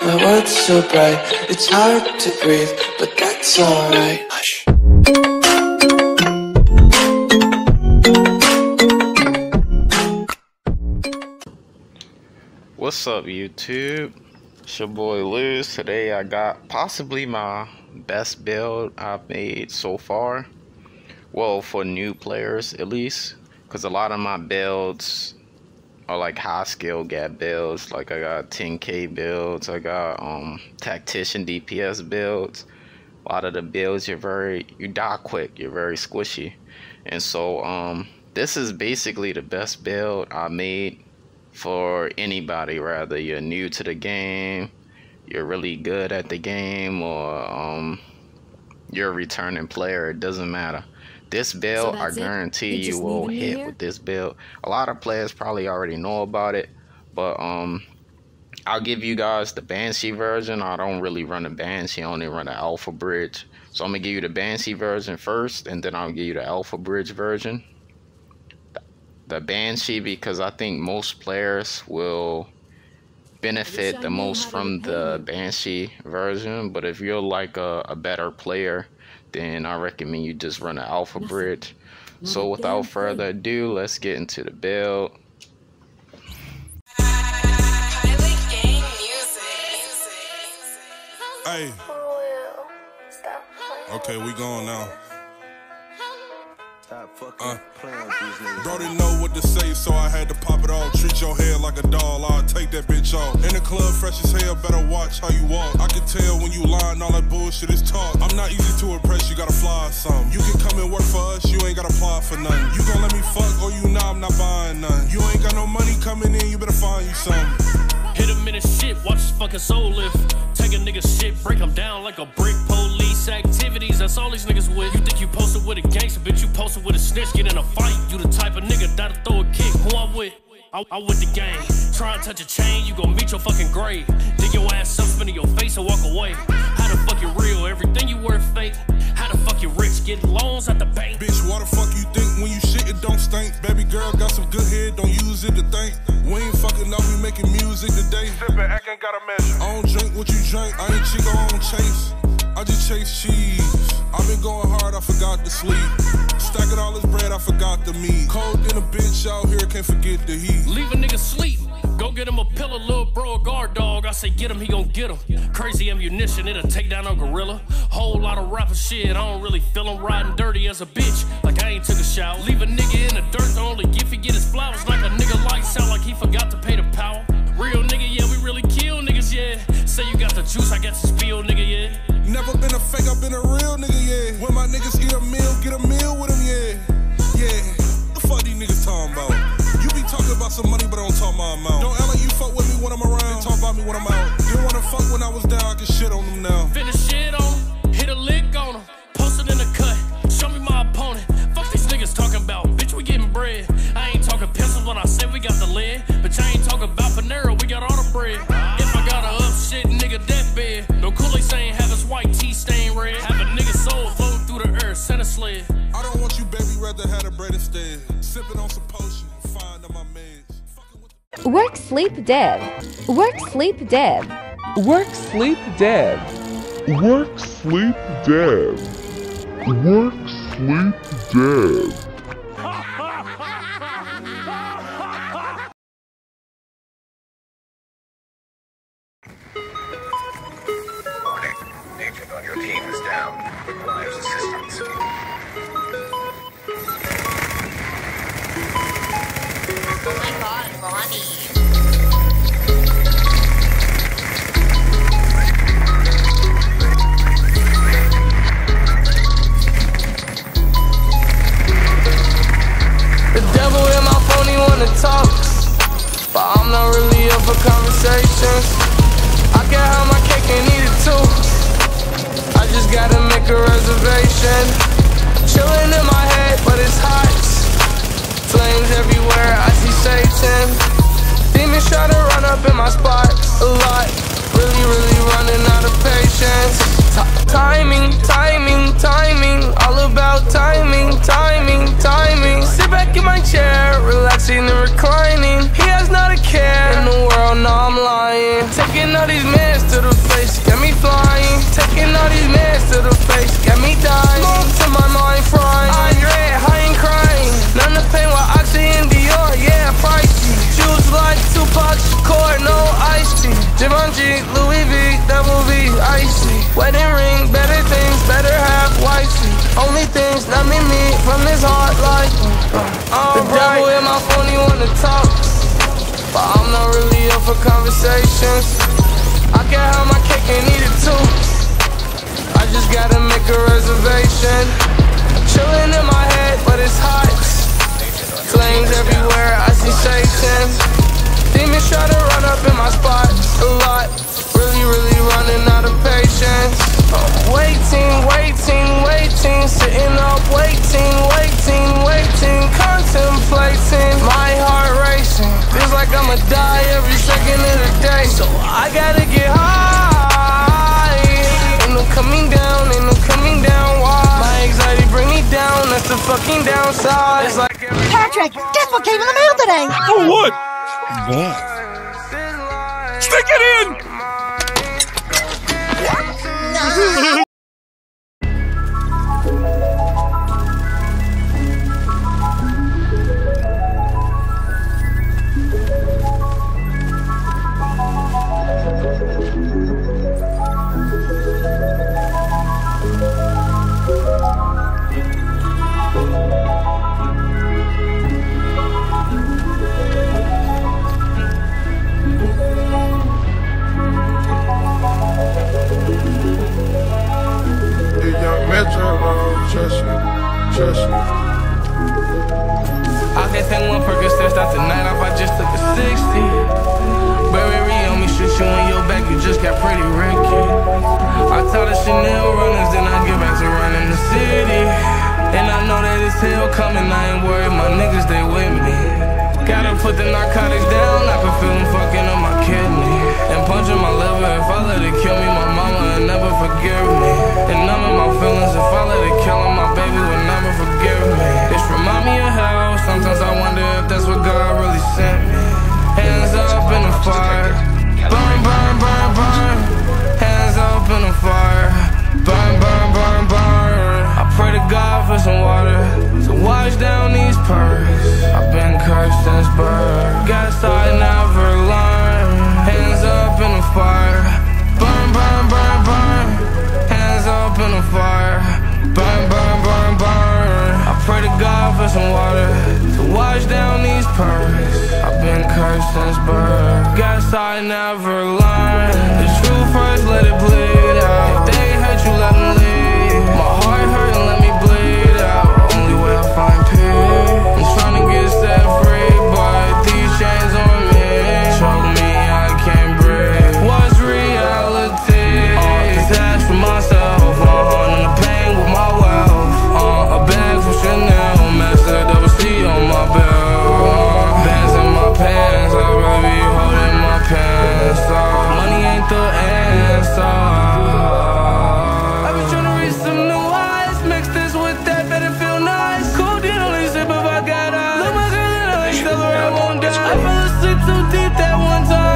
My world's so bright, it's hard to breathe, but that's alright. Hush. What's up, YouTube? It's your boy Luz. Today I got possibly my best build I've made so far. Well, for new players at least, because a lot of my builds are like high skill gap builds. Like I got 10k builds, I got um tactician DPS builds. A lot of the builds you're very you die quick, you're very squishy, and so um this is basically the best build I made for anybody. Rather you're new to the game, you're really good at the game, or um you're a returning player. It doesn't matter. This build, so I guarantee you, you will hit with this build. A lot of players probably already know about it, but um, I'll give you guys the Banshee version. I don't really run a Banshee, I only run an Alpha Bridge. So I'm gonna give you the Banshee version first, and then I'll give you the Alpha Bridge version. The Banshee because I think most players will benefit the most from the Banshee version. But if you're like a, a better player, then I recommend you just run an alpha bridge. So without further ado, let's get into the build. Hey. Okay, we going now. Uh, bro didn't know what to say, so I had to pop it off. Treat your head like a doll, I'll take that bitch off. In the club, fresh as hell, better watch how you walk. I can tell when you lying, all that bullshit is talk. I'm not easy to impress, you gotta fly some. You can come and work for us, you ain't gotta apply for nothing. You gon' let me fuck, or you know I'm not buying none. You ain't got no money coming in, you better find you something. Hit him in his shit, watch his fucking soul lift. Take a nigga shit, break him down like a brick. Police activities, that's all these niggas with. You think you posted with a gangster, bitch, you posted with a snitch. Get in a fight, you the type of nigga that'll throw a kick. Who I'm with? I, I with the gang. Try and touch a chain, you gon' meet your fucking grave. Dig your ass up, spin in your face and walk away. How the fuck you real? Everything you worth fake. How the fuck you rich? Get loans at the bank. Bitch, what the fuck you think when you shit it don't stink? Baby girl got some good head, don't use it to think. We ain't fucking up, we making music today. Sippin', I ain't got a measure. I don't drink what you drink, I ain't chico, don't chase. I just chase cheese. I've been going hard, I forgot to sleep. Stacking all this bread, I forgot the meat. Cold in a bitch out here, can't forget the heat. Leave a nigga sleep. Go get him a pillow, little bro, a guard dog. I say get him, he gon' get him. Crazy ammunition, it'll take down a gorilla. Whole lot of rapper shit, I don't really feel him riding dirty as a bitch. Like I ain't took a shower. Leave a nigga in the dirt, the only gift he get his flowers. Like a nigga lights out, like he forgot to pay some money, but I don't talk my amount. Don't act like you fuck with me when I'm around. They talk about me when I'm out. Didn't wanna fuck when I was down, I can shit on them now. Finish shit on him, hit a lick on him, post it in the cut. Show me my opponent. Fuck these niggas talking about, bitch, we getting bread. I ain't talking pencils when I said we got the lead. But I ain't talking about Panera, we got all the bread. If I got a up shit, nigga, that bed. No Kool-Aid saying have his white tea stain red. Have a nigga soul floating through the earth, send a sled. I don't want you, baby, rather have the bread instead. Sipping on some Work Sleep Div. Work Sleep Div. Work Sleep Div. Work Sleep Div. Work Sleep Div. Warning. Agent on your team is down. Requires assistance. Wanna talk. But I'm not really up for conversations. I can have my cake and eat it too. I just gotta make a reservation. Chilling in my head, but it's hot. niggas try to run up in my spot a lot. Really, really running out of patience. T timing, timing, timing. All about timing, timing, timing. Sit back in my chair, relaxing and reclining. He has not a care in the world, no, I'm lying. Taking all these Only things that me me from this heart like oh, The devil in my phone, he wanna talk. But I'm not really up for conversations. I can't have my cake and eat it too. I just gotta make a reservation. Chillin' in my head, but it's hot. Flames everywhere, I see Satan. Demons try to run up in my spot a lot. Really, really running out of patience. Wait I'ma die every second of the day. So I gotta get high. Coming down, coming down. Why? My anxiety bring me down. That's the fucking downside. It's like Patrick, guess what came in the mail today? Oh what? What? Stick it in. pretty record. I taught the Chanel runners, then I get back to running the city. And I know that it's hell coming, I ain't worried, my niggas, they with me. Gotta put the narcotics down, I can feel them fucking up my kidney. And punching my liver purse. I've been cursed since birth. Guess I never learned. The truth first, let it bleed. that one time.